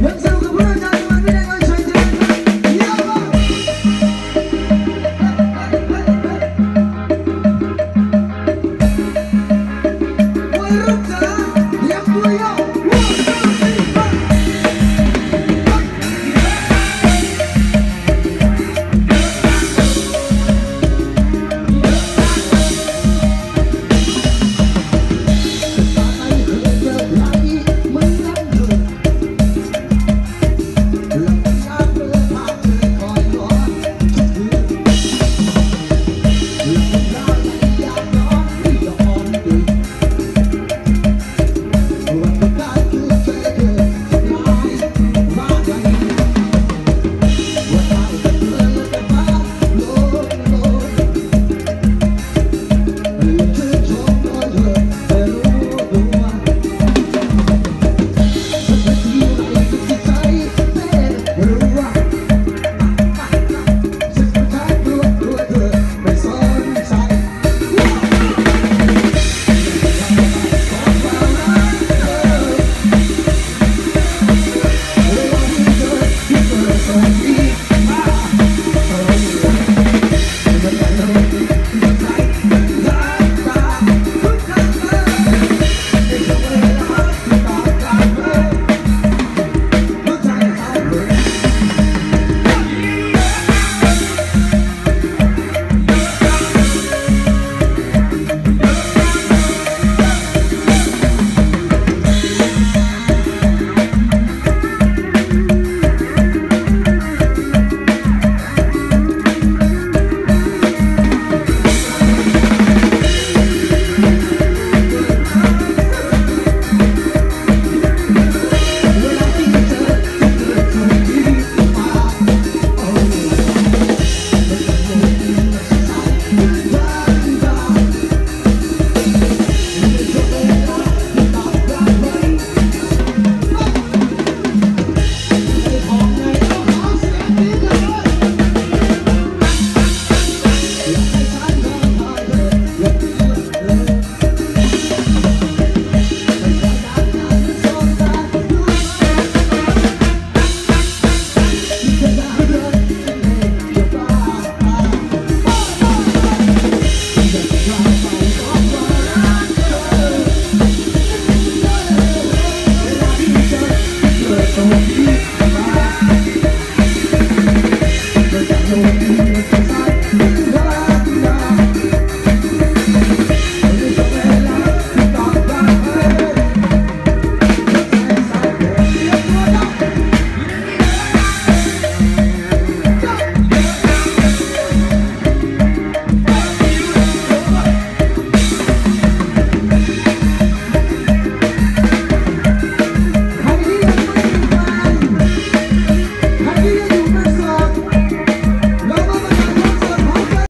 ยั